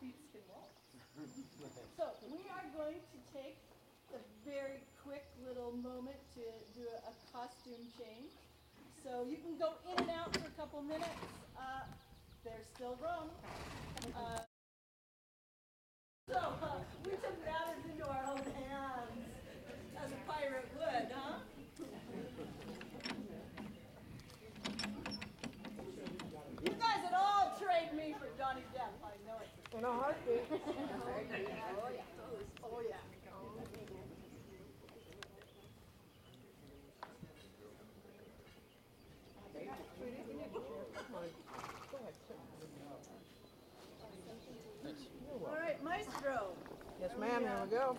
can waltz. So we are going to take a very quick little moment to do a, a costume change. So you can go in and out for a couple minutes. Uh, there's still room. Uh, In a heartbeat. Oh yeah. Oh yeah. All right, Maestro. Yes, ma'am, here we go.